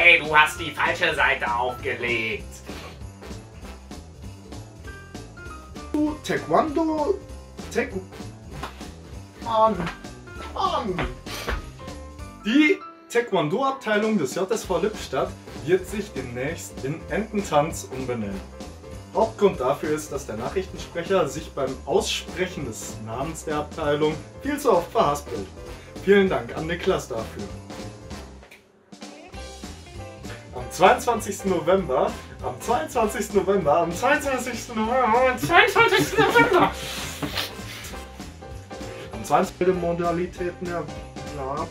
Hey, du hast die falsche Seite aufgelegt. Taekwondo. Taek Mann. Mann. Die Taekwondo-Abteilung des JSV Lippstadt wird sich demnächst in Ententanz umbenennen. Hauptgrund dafür ist, dass der Nachrichtensprecher sich beim Aussprechen des Namens der Abteilung viel zu oft verhaspelt. Vielen Dank an Niklas dafür. 22. November, am 22. November, am 22. November, am 22. November. Am 20. Modalitäten der bla.